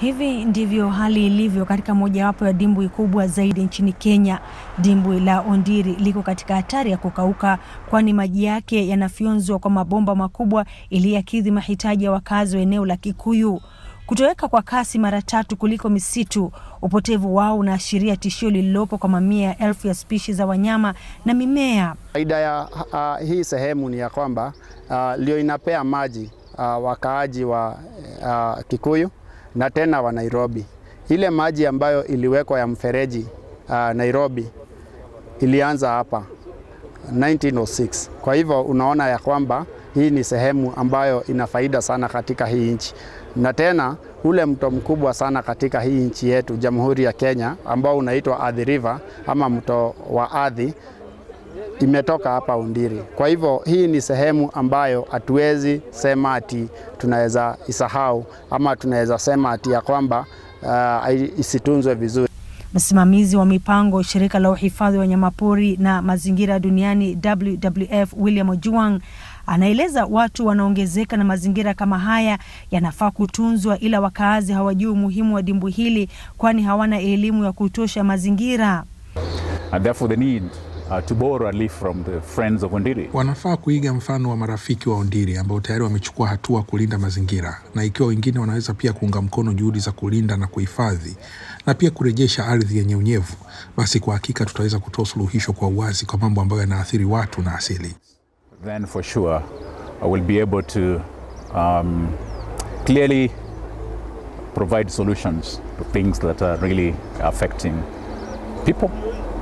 Hivi ndivyo hali ilivyo katika mojawapo ya dimbwi kubwa zaidi nchini Kenya. Dimbwi la Ondiri liko katika hatari ya kukauka, kwani maji yake yanafyonzwa kwa mabomba makubwa ili yakidhi mahitaji ya wakazi wa eneo la Kikuyu. Kutoweka kwa kasi mara tatu kuliko misitu, upotevu wao unaashiria tishio lililopo kwa mamia ya elfu ya spishi za wanyama na mimea. Faida ya uh, hii sehemu ni ya kwamba ndio lio inapea maji uh, wakaaji wa uh, Kikuyu na tena wa Nairobi. Ile maji ambayo iliwekwa ya mfereji uh, Nairobi ilianza hapa 1906. Kwa hivyo unaona ya kwamba hii ni sehemu ambayo ina faida sana katika hii nchi, na tena ule mto mkubwa sana katika hii nchi yetu Jamhuri ya Kenya ambao unaitwa Athi River ama mto wa Athi imetoka hapa Undiri. Kwa hivyo hii ni sehemu ambayo hatuwezi sema ati tunaweza isahau ama tunaweza sema ati ya kwamba uh, isitunzwe vizuri. Msimamizi wa mipango shirika la uhifadhi wa wanyamapori na mazingira duniani WWF William Ojuang anaeleza watu wanaongezeka na mazingira kama haya yanafaa kutunzwa, ila wakaazi hawajui umuhimu wa dimbu hili, kwani hawana elimu ya kutosha mazingira. And therefore the need uh, to borrow a leaf from the friends of Ondiri. Wanafaa kuiga mfano wa marafiki wa Ondiri ambao tayari wamechukua hatua kulinda mazingira, na ikiwa wengine wanaweza pia kuunga mkono juhudi za kulinda na kuhifadhi na pia kurejesha ardhi yenye unyevu, basi kwa hakika tutaweza kutoa suluhisho kwa uwazi kwa mambo ambayo yanaathiri watu na asili. Then for sure I will be able to um, clearly provide solutions to things that are really affecting people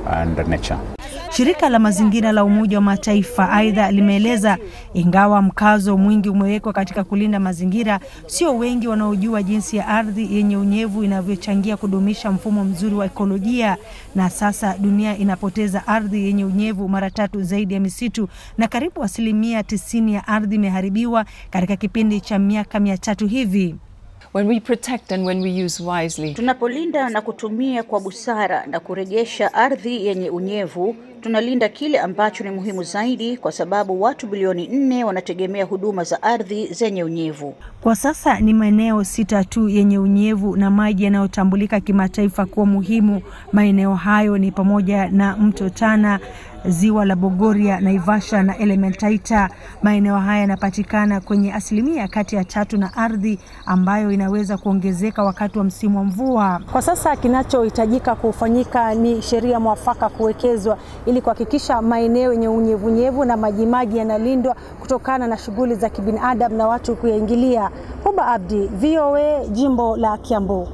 and nature. Shirika la mazingira la Umoja wa Mataifa aidha limeeleza ingawa mkazo mwingi umewekwa katika kulinda mazingira, sio wengi wanaojua jinsi ya ardhi yenye unyevu inavyochangia kudumisha mfumo mzuri wa ekolojia. Na sasa dunia inapoteza ardhi yenye unyevu mara tatu zaidi ya misitu, na karibu asilimia tisini ya ardhi imeharibiwa katika kipindi cha miaka mia tatu hivi. When we protect and when we use wisely, Tunapolinda na kutumia kwa busara na kurejesha ardhi yenye unyevu, tunalinda kile ambacho ni muhimu zaidi, kwa sababu watu bilioni nne wanategemea huduma za ardhi zenye unyevu. Kwa sasa ni maeneo sita tu yenye unyevu na maji yanayotambulika kimataifa kuwa muhimu. Maeneo hayo ni pamoja na mto Tana, ziwa la Bogoria, Naivasha na Elementaita. Maeneo haya yanapatikana kwenye asilimia kati ya tatu na ardhi ambayo inaweza kuongezeka wakati wa msimu wa mvua. Kwa sasa kinachohitajika kufanyika ni sheria mwafaka kuwekezwa ili kuhakikisha maeneo yenye unyevunyevu na majimaji yanalindwa kutokana na shughuli za kibinadamu na watu kuyaingilia. Huba Abdi, VOA, jimbo la Kiambu.